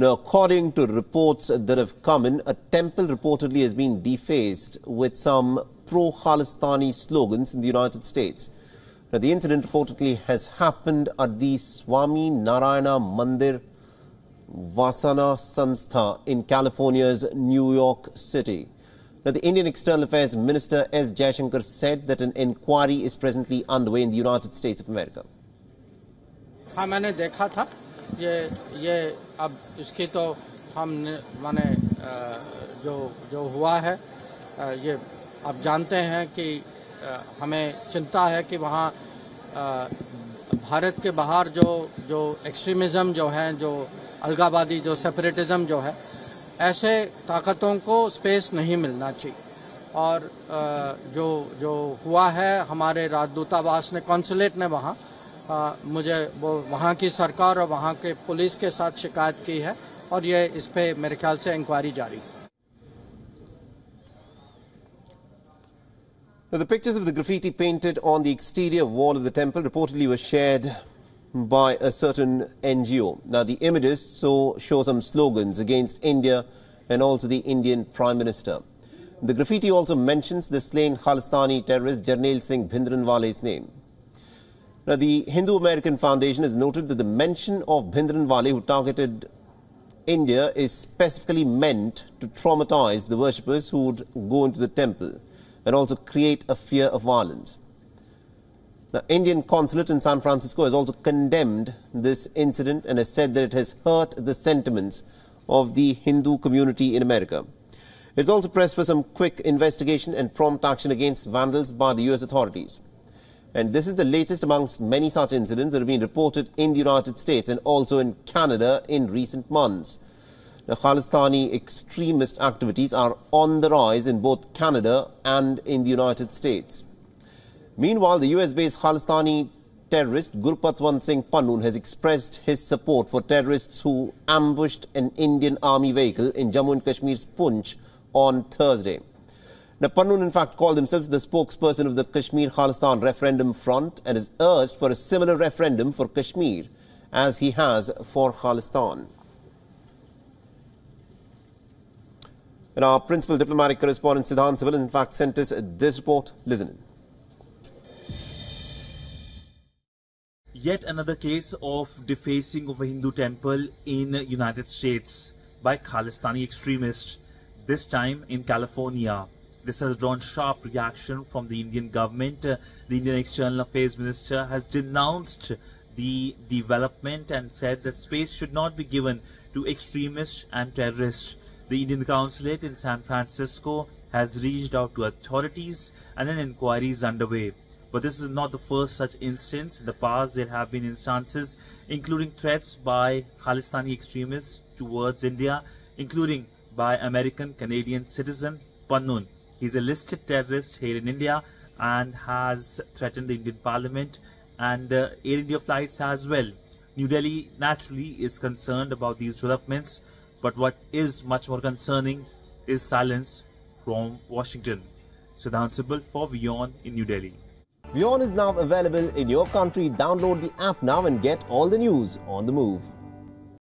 Now, according to reports that have come in, a temple reportedly has been defaced with some pro-Khalistani slogans in the United States. Now, the incident reportedly has happened at the Swaminarayan Mandir Vasana Sanstha in California's Newark city. Now, the Indian External Affairs Minister S. Jaishankar said that an inquiry is presently underway in the United States of America. I have seen it. ये ये अब इसकी तो हम माने जो जो हुआ है ये आप जानते हैं कि हमें चिंता है कि वहाँ भारत के बाहर जो जो एक्सट्रीमिज़म जो है, जो अलगावादी जो सेपरेटिज़म जो है, ऐसे ताकतों को स्पेस नहीं मिलना चाहिए। और जो जो हुआ है, हमारे राजदूतावास ने कौंसुलेट ने वहाँ आ, मुझे वो वहाँ की सरकार और वहाँ के पुलिस के साथ शिकायत की है और ये इस पे मेरे ख्याल से इंक्वायरी जारी Now, the pictures of the graffiti painted on the exterior wall of the temple reportedly were shared by a certain NGO. Now, the images so show some slogans against India and also the Indian Prime Minister. The graffiti also mentions the slain Khalistani terrorist Jarnail Singh Bhindranwale's name. Now, the Hindu American Foundation has noted that the mention of Bhindranwale, who targeted India, is specifically meant to traumatize the worshippers who would go into the temple and also create a fear of violence. The Indian consulate in San Francisco has also condemned this incident and has said that it has hurt the sentiments of the Hindu community in America. It's also pressed for some quick investigation and prompt action against vandals by the U.S. authorities. And this is the latest amongst many such incidents that have been reported in the United States and also in Canada in recent months. The Khalistani extremist activities are on the rise in both Canada and in the United States. Meanwhile, the US-based Khalistani terrorist Gurpatwant Singh Pannun has expressed his support for terrorists who ambushed an Indian army vehicle in Jammu and Kashmir's Poonch on Thursday. Now, Pannun, in fact, called himself the spokesperson of the Kashmir Khalistan Referendum Front and has urged for a similar referendum for Kashmir as he has for Khalistan. And our principal diplomatic correspondent Siddhant Sibal, in fact, sent us this report. Listen. Yet another case of defacing of a Hindu temple in United States by Khalistani extremists, this time in California. This has drawn sharp reaction from the Indian government. Uh, the Indian External Affairs Minister has denounced the development and said that space should not be given to extremists and terrorists. The Indian consulate in San Francisco has reached out to authorities and an inquiry is underway. But this is not the first such instance. In the past, there have been instances including threats by Khalistani extremists towards India, including by American Canadian citizen Pannun. He's a listed terrorist here in India and has threatened the Indian Parliament and uh, Air India flights as well. New Delhi naturally is concerned about these developments, but what is much more concerning is silence from Washington. Siddhant Sibal for WION in New Delhi. WION is now available in your country. Download the app now and get all the news on the move.